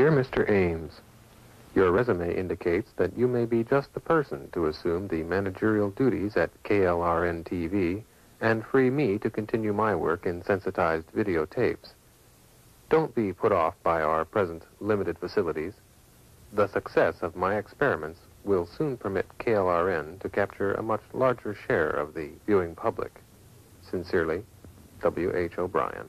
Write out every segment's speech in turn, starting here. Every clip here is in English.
Dear Mr. Ames, your resume indicates that you may be just the person to assume the managerial duties at KLRN TV and free me to continue my work in sensitized videotapes. Don't be put off by our present limited facilities. The success of my experiments will soon permit KLRN to capture a much larger share of the viewing public. Sincerely, W. H. O'Brien.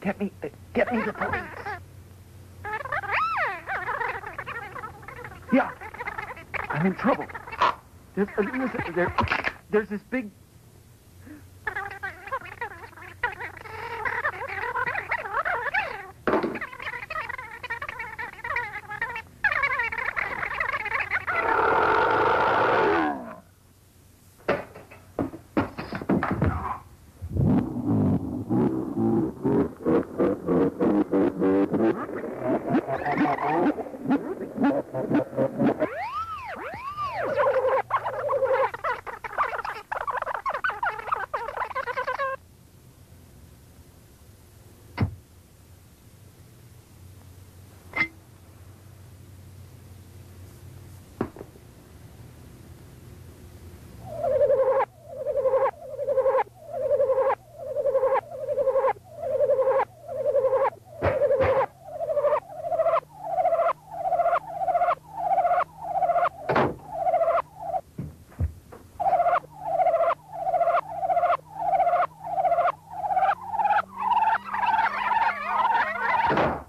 get me, get me the police. Yeah, I'm in trouble. There's, uh, there's this big. Yeah.